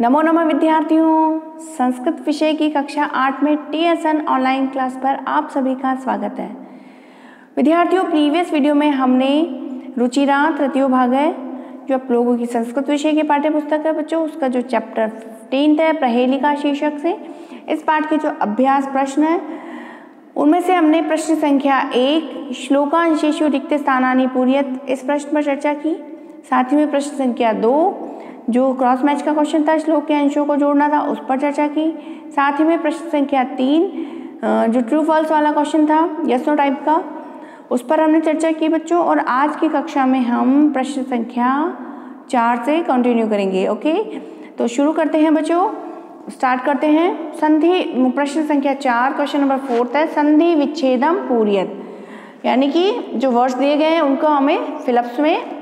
नमो नमः विद्यार्थियों, संस्कृत विषय की कक्षा आठ में टीएसएन ऑनलाइन क्लास पर आप सभी का स्वागत है। विद्यार्थियों प्रीवियस वीडियो में हमने रुचिरा तृतीय भाग है, जो आप लोगों की संस्कृत विषय की पाठ्य पुस्तक है, बच्चों, उसका जो चैप्टर फिफ्टीन है प्रहेलिका शीर्षक से, इस पाठ के जो अभ्यास प्रश्न है, उनमें से हमने प्रश्न संख्या एक, श्लोकांशेषु रिक्त स्थानानी पूरियत इस प्रश्न पर चर्चा की, साथ ही में प्रश्न संख्या दो जो क्रॉस मैच का क्वेश्चन था श्लोक के अंशों को जोड़ना था, उस पर चर्चा की। साथ ही में प्रश्न संख्या तीन जो ट्रू फॉल्स वाला क्वेश्चन था यस टाइप का, उस पर हमने चर्चा की बच्चों, और आज की कक्षा में हम प्रश्न संख्या चार से कंटिन्यू करेंगे ओके तो शुरू करते हैं बच्चों स्टार्ट करते हैं। संधि, प्रश्न संख्या चार क्वेश्चन नंबर फोर्थ है संधि विच्छेदम पूरियत। यानी कि जो वर्ड्स दिए गए हैं, उनको हमें फिलअप्स में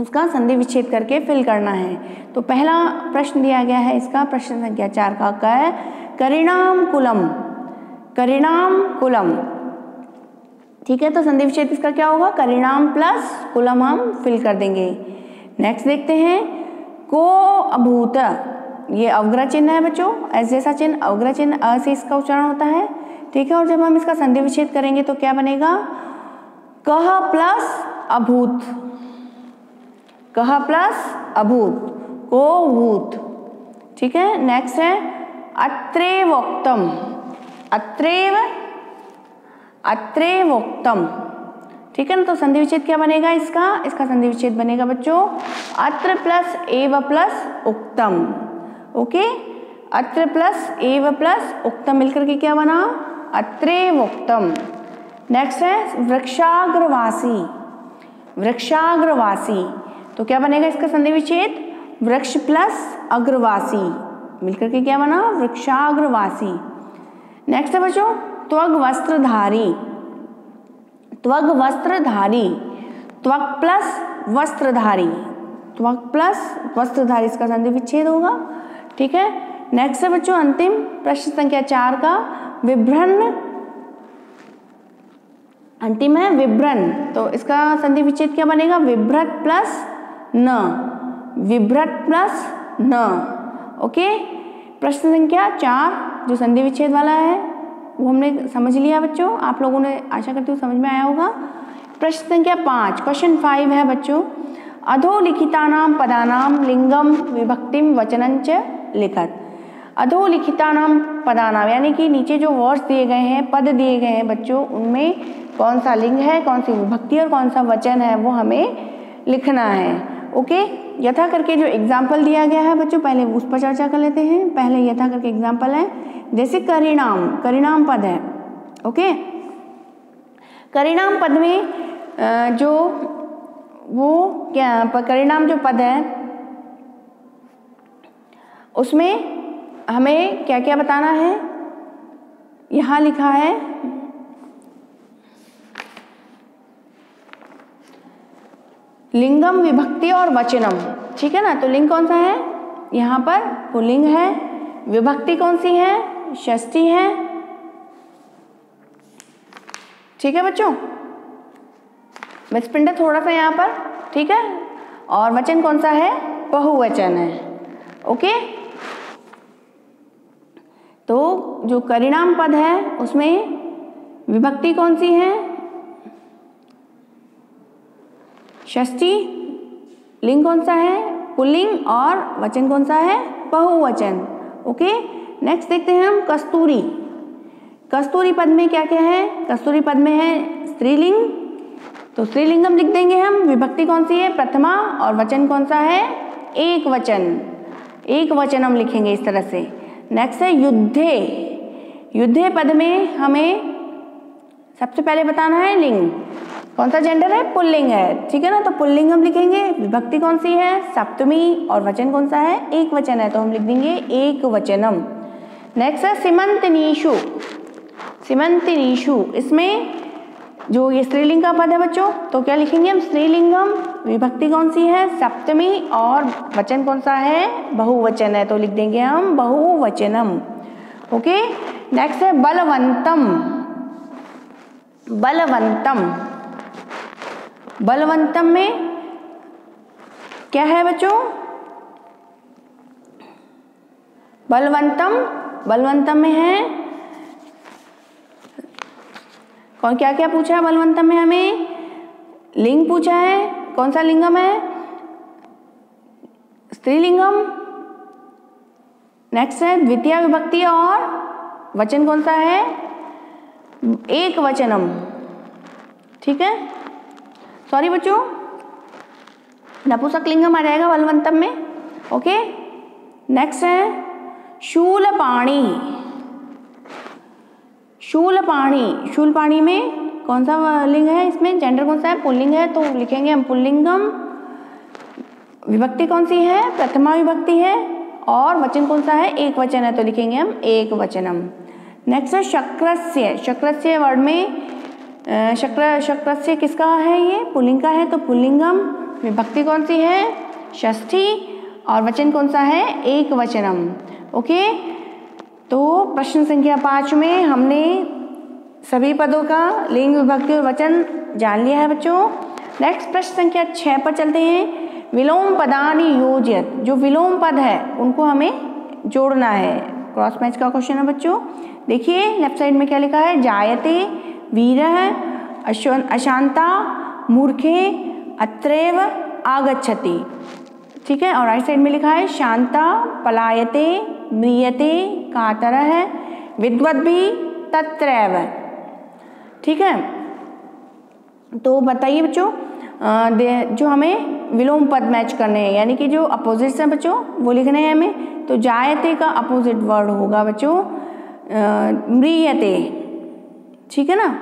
उसका संधि विच्छेद करके फिल करना है। तो पहला प्रश्न दिया गया है इसका, प्रश्न संख्या चार का का है। करिणाम कुलम करिणाम कुलम। ठीक है तो संधि विच्छेद इसका क्या होगा? करिणाम प्लस कुलम हम फिल कर देंगे। नेक्स्ट देखते हैं। को अभूत, ये अवग्रह चिन्ह है बच्चों। ऐसे जैसा चिन्ह, अवग्रह चिन्ह, अ से इसका उच्चारण होता है। ठीक है, और जब हम इसका संधि विच्छेद करेंगे तो क्या बनेगा? कह प्लस अभूत। कह प्लस अभूत, को भूत ठीक है नेक्स्ट है, अत्रेवोक्तम। अत्रेव, अत्रेवोक्तम। ठीक है ना तो संधि विच्छेद क्या बनेगा इसका? इसका संधि विच्छेद बनेगा बच्चों, अत्र प्लस एव प्लस उक्तम। ओके? अत्र प्लस एव प्लस उक्तम मिलकर के क्या बना? अत्रेवोक्तम। नेक्स्ट है, वृक्षाग्रवासी। वृक्षाग्रवासी। तो क्या बनेगा इसका संधि विच्छेद वृक्ष प्लस अग्रवासी। मिलकर के क्या बना? वृक्षाग्रवासी। नेक्स्ट है बच्चों त्वग वस्त्रधारी त्वग वस्त्रधारी त्वक प्लस वस्त्रधारी। त्वक प्लस वस्त्रधारी, इसका संधि विच्छेद होगा। ठीक है? नेक्स्ट है बच्चों, अंतिम प्रश्न संख्या चार का। विभ्रन। अंतिम है विभ्रन। तो इसका संधि विच्छेद क्या बनेगा? विभ्रत प्लस न, विभ्रत प्लस न, ओके? प्रश्न संख्या चार, जो संधि विच्छेद वाला है, वो हमने समझ लिया बच्चों, आप लोगों ने आशा करती हूँ समझ में आया होगा। प्रश्न संख्या पाँच क्वेश्चन फाइव है बच्चों। अधोलिखितानाम पदानाम लिंगम विभक्तिम वचनंच लिखत। अधोलिखितानाम पदानाम यानी कि नीचे जो वर्ड्स दिए गए हैं, पद दिए गए हैं बच्चों, उनमें कौन सा लिंग है, कौन सी विभक्ति और कौन सा वचन है, वो हमें लिखना है। ओके? यथा करके जो एग्ज़ाम्पल दिया गया है बच्चों, पहले उस पर चर्चा कर लेते हैं। पहले यथा करके एग्ज़ाम्पल है। जैसे करिणाम करिणाम पद है, ओके? करिणाम पद में जो वो क्या करिणाम जो पद है, उसमें हमें क्या क्या बताना है? यहाँ लिखा है लिंगम विभक्ति और वचनम। ठीक है ना? तो लिंग कौन सा है? यहाँ पर पुलिंग है। विभक्ति कौन सी है? षष्ठी है। ठीक है बच्चों? मिसप्रिंट है थोड़ा सा यहाँ पर। ठीक है? और वचन कौन सा है? बहुवचन है। ओके? तो जो परिणाम पद है, उसमें विभक्ति कौन सी है? षष्ठी लिंग कौन सा है? पुल्लिंग और वचन कौन सा है? बहुवचन। ओके नेक्स्ट देखते हैं हम कस्तूरी। कस्तूरी पद में क्या क्या है? कस्तूरी पद में है स्त्रीलिंग। तो स्त्रीलिंगम लिख देंगे हम। विभक्ति कौन सी है? प्रथमा और वचन कौन सा है? एक वचन। एक वचन हम लिखेंगे इस तरह से। नेक्स्ट है युद्धे। युद्धे पद में हमें सबसे पहले बताना है लिंग। कौन सा जेंडर है? पुल्लिंग है। ठीक है ना? तो पुल्लिंग हम लिखेंगे। विभक्ति कौन सी है? सप्तमी। और वचन कौन सा है? एक वचन है तो हम लिख देंगे एक वचनम। नेक्स्ट है सीमंत नीशु सीमंत नीशु इसमें जो ये स्त्रीलिंग का पद है बच्चों तो क्या लिखेंगे हम? स्त्रीलिंगम। विभक्ति कौन सी है? सप्तमी। और वचन कौन सा है? बहुवचन है तो लिख देंगे हम बहुवचनम। ओके नेक्स्ट है बलवंतम। बलवंतम। बलवंतम में क्या है बच्चों? बलवंतम बलवंतम में है। कौन क्या क्या पूछा है बलवंतम में हमें? लिंग पूछा है। कौन सा लिंगम है? स्त्रीलिंगम। नेक्स्ट है, द्वितीय विभक्ति और वचन कौन सा है? एक वचनम। ठीक है? सॉरी बच्चों। नपुसक लिंगम आ जाएगा बलवंतम में। ओके नेक्स्ट है शूल पाणी शूल पाणी शूल पाणी में कौन सा लिंग है इसमें? जेंडर कौन सा है? पुल्लिंग है तो लिखेंगे हम पुल्लिंगम। विभक्ति कौन सी है? प्रथमा विभक्ति है। और वचन कौन सा है? एक वचन है तो लिखेंगे हम एक वचनम। नेक्स्ट है, शक्रस्य। शक्रस्य वर्ड में शक्र, शक्रस्य किसका है ये? पुलिंग का है तो पुलिंगम विभक्ति कौन सी है? षष्ठी। और वचन कौन सा है? एक वचनम ओके? तो प्रश्न संख्या पाँच में हमने सभी पदों का लिंग, विभक्ति और वचन जान लिया है बच्चों। नेक्स्ट प्रश्न संख्या छः पर चलते हैं। विलोम पदानी योजित जो विलोम पद है, उनको हमें जोड़ना है। क्रॉस मैच का क्वेश्चन है बच्चों। देखिए लेफ़्ट साइड में क्या लिखा है? जायते। वीर अशांता, मूर्खे, अत्रैव, आगच्छति। ठीक है? और राइट साइड में लिखा है, शांता, पलायते, म्रियते, कातर है विद्वत भी, तत्रैव। ठीक है? तो बताइए बच्चों जो हमें विलोम पद मैच करने हैं, यानी कि जो अपोजिट्स हैं बच्चों, वो लिखने हैं हमें तो जायते का अपोजिट वर्ड होगा बच्चों म्रियते। ठीक है ना?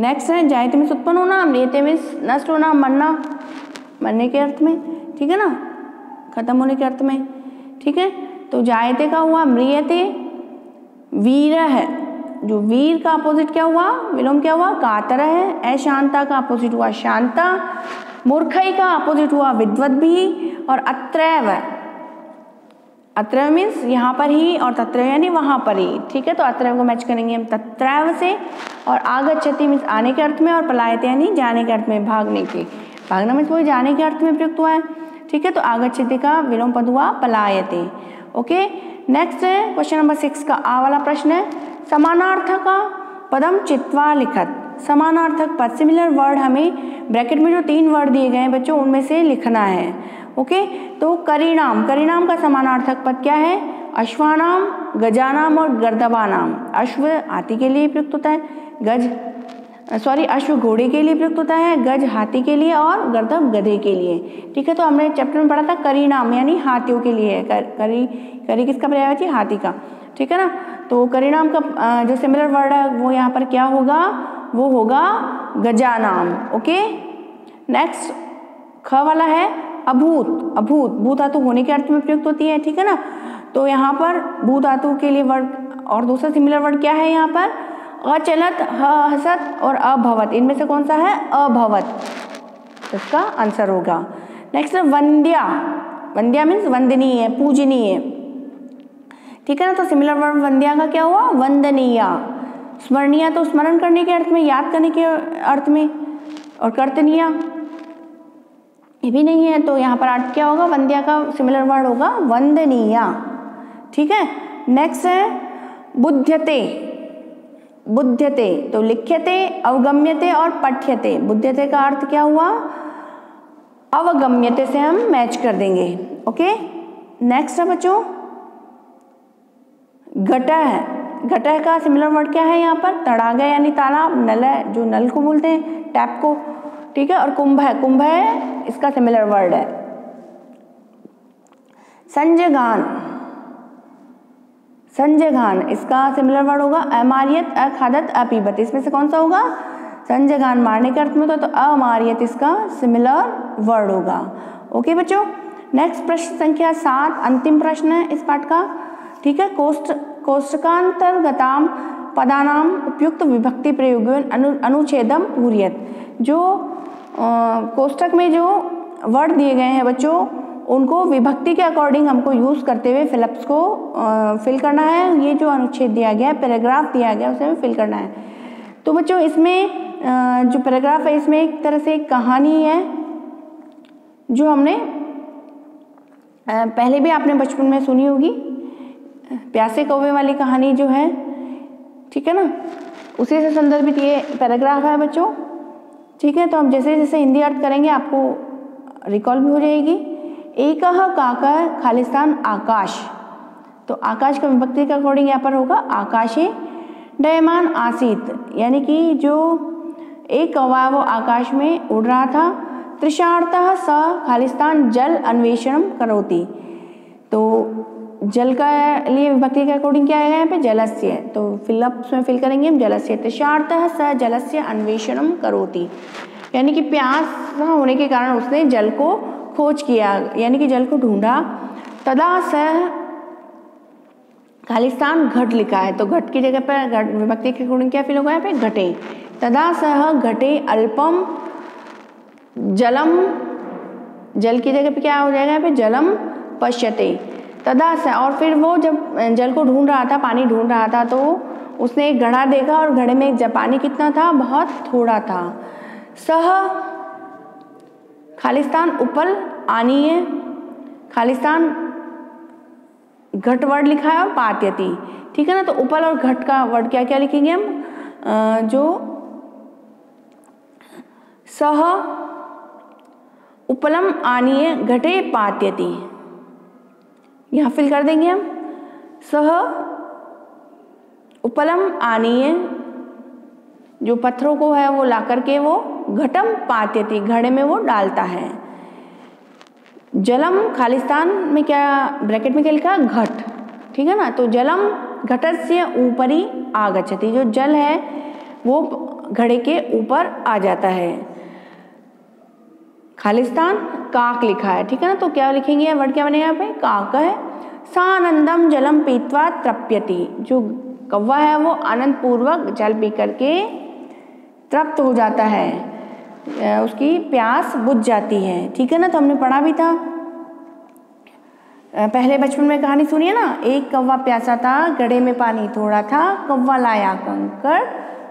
नेक्स्ट है, जायते में उत्पन्न होना म्रियते में नष्ट होना, मरना, मरने के अर्थ में, ठीक है ना? खत्म होने के अर्थ में, ठीक है? तो जायते का हुआ म्रियते, वीर है। जो वीर का अपोजिट क्या हुआ? विलोम क्या हुआ? कातर है। अशांता का अपोजिट हुआ शांता, मूर्खई का अपोजिट हुआ विद्वत भी और अत्रैव अत्रैव मीन्स यहाँ पर ही और तत्रैव यानी वहाँ पर ही, ठीक है? तो अत्रैव को मैच करेंगे हम तत्रैव से और आगच्छति मीन्स आने के अर्थ में और पलायते यानी जाने के अर्थ में, भागने के। भागना मीन्स वही जाने के अर्थ में प्रयुक्त हुआ है, ठीक है? तो आगच्छति का विलोम पद हुआ पलायते, okay? Next question number six का आ वाला प्रश्न है, समानार्थक पदम चित्वा लिखत। समानार्थक पद सिमिलर वर्ड हमें ब्रैकेट में जो तीन वर्ड दिए गए हैं बच्चों, उनमें से लिखना है। ओके? तो करिणाम करिणाम का समानार्थक पद क्या है? अश्वानाम गजानाम और गर्दबानाम अश्व हाथी के लिए प्रयुक्त होता है गज सॉरी अश्व घोड़े के लिए प्रयुक्त होता है गज हाथी के लिए और गर्दब गधे के लिए। ठीक है तो हमने चैप्टर में पढ़ा था करी नाम यानी हाथियों के लिए कर, करी करी किसका पर्याय है? हाथी का। ठीक है ना? तो करीनाम का जो सिमिलर वर्ड है वो यहाँ पर क्या होगा? वो होगा गजानाम। ओके? नेक्स्ट ख वाला है अभूत अभूत, भूत धातु होने के अर्थ में प्रयुक्त होती है, ठीक है ना? तो यहाँ पर भूत धातु के लिए वर्ड और दूसरा सिमिलर वर्ड क्या है यहाँ पर? अचलत हसत और अभवत, इनमें से कौन सा है? अभवत। इसका आंसर होगा। नेक्स्ट वंद्या। वंद्या मीन्स वंदनीय, पूजनीय। ठीक है ना? तो सिमिलर वर्ड वंद्या का क्या हुआ? वंदनीय। स्मरणीय तो स्मरण करने के अर्थ में, याद करने के अर्थ में, और कर्तनीय। ये भी नहीं है तो यहाँ पर अर्थ क्या होगा? वंद्या का सिमिलर वर्ड होगा, वंदनीया। ठीक है? नेक्स्ट है बुद्धते बुद्धते तो लिख्यते, अवगम्यते और पठ्यते। बुद्धते का अर्थ क्या हुआ? अवगम्यते से हम मैच कर देंगे। ओके नेक्स्ट है बच्चों। घटा है। घटा का सिमिलर वर्ड क्या है यहाँ पर? तड़ागा यानी तालाब, नल है, जो नल को बोलते हैं टैप को। ठीक है? और कुंभ है। कुंभ है इसका सिमिलर वर्ड है। संजगान संजगान इसका सिमिलर वर्ड होगा अमारियत अखादत अपीबत। इसमें से कौन सा होगा? संजगान मारने के अर्थ में तो, तो अमारियत इसका सिमिलर वर्ड होगा। ओके बच्चों? नेक्स्ट प्रश्न संख्या सात अंतिम प्रश्न है इस पाठ का। ठीक है? कोष्ट कोष्टकांतर्गताम पदानाम उपयुक्त विभक्ति प्रयोग अनु, अनुच्छेदम पूरियत। जो कोष्टक में जो वर्ड दिए गए हैं बच्चों, उनको विभक्ति के अकॉर्डिंग हमको यूज़ करते हुए फिलप्स को फिल करना है। ये जो अनुच्छेद दिया गया है, पैराग्राफ दिया गया उसे हमें फिल करना है। तो बच्चों, इसमें जो पैराग्राफ है, इसमें एक तरह से एक कहानी है, जो हमने पहले भी आपने बचपन में सुनी होगी। प्यासे कौवे वाली कहानी जो है ठीक है ना? उसी से संदर्भित ये पैराग्राफ है बच्चों। ठीक है तो हम जैसे जैसे हिंदी अर्थ करेंगे, आपको रिकॉल भी हो जाएगी। एक काका खालिस्तान आकाश। तो आकाश का विभक्ति के अकॉर्डिंग यहाँ पर होगा, आकाशे डयमान आसित। यानी कि जो एक कौवा वो आकाश में उड़ रहा था त्रिशार्थ स खालिस्तान जल अन्वेषण करोती। तो जल का लिए विभक्ति के अकॉर्डिंग क्या आएगा यहाँ पे? जलस्य तो फिलअप में फिल करेंगे हम, जलस्य त्रिशार्थ स जलस्य अन्वेषण करोती। यानी कि प्यास होने के कारण उसने जल को खोज किया, यानी कि जल को ढूंढा। तदा सह खालिस्तान घट लिखा है। तो घट की जगह पर घट विभक्ति के अकॉर्डिंग क्या फिल होगा यहाँ पे? घटे। तदा सह घटे अल्पम जलम। जल की जगह पे क्या हो जाएगा यहाँ पे? जलम पश्यते। तदा से और फिर वो जब जल को ढूंढ रहा था, पानी ढूंढ रहा था तो उसने एक घड़ा देखा और घड़े में जब पानी कितना था? बहुत थोड़ा था। सह खालिस्तान उपल आनीय, खालिस्तान घट वर्ड लिखा है और पात्यति। ठीक है ना? तो उपल और घट का वर्ड क्या क्या लिखेंगे हम? जो सह उपलम आनीय, घटे पात्यति। यहाँ फिल कर देंगे हम। सह उपलम आनीय, जो पत्थरों को है वो ला करके वो घटम पात्यति, घड़े में वो डालता है। जलम खालिस्तान में क्या, ब्रैकेट में क्या लिखा? घट। ठीक है ना? तो जलम घटत से ऊपरी आगछति जो जल है वो घड़े के ऊपर आ जाता है। खालिस्तान काक लिखा है, ठीक है ना? तो क्या लिखेंगे वर्ड क्या बनेगा यहाँ पे? काक है। सानंदम जलम पीतवा तृप्यति। जो कौवा है वो आनंद पूर्वक जल पी करके तृप्त हो जाता है। उसकी प्यास बुझ जाती है, ठीक है ना? तो हमने पढ़ा भी था। पहले बचपन में कहानी सुनिए ना? एक कौवा प्यासा था गड़े में पानी थोड़ा था, कौवा लाया कंकर,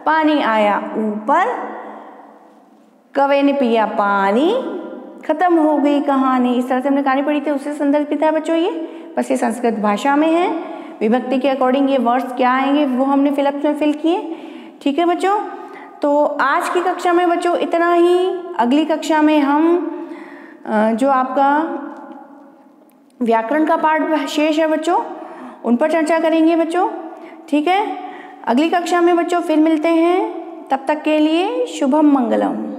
पानी आया ऊपर, कवे ने पिया पानी खत्म हो गई कहानी। इस तरह से हमने कहानी पढ़ी थी उससे संदर्भित है बच्चों, ये। बस ये संस्कृत भाषा में है। विभक्ति के अकॉर्डिंग ये वर्ड्स क्या आएँगे, वो हमने फिलअप में फिल किए। ठीक है बच्चों? तो आज की कक्षा में बच्चों, इतना ही। अगली कक्षा में हम जो आपका व्याकरण का पाठ शेष है बच्चों, उन पर चर्चा करेंगे बच्चों। ठीक है? अगली कक्षा में बच्चों, फिर मिलते हैं। तब तक के लिए शुभम मंगलम।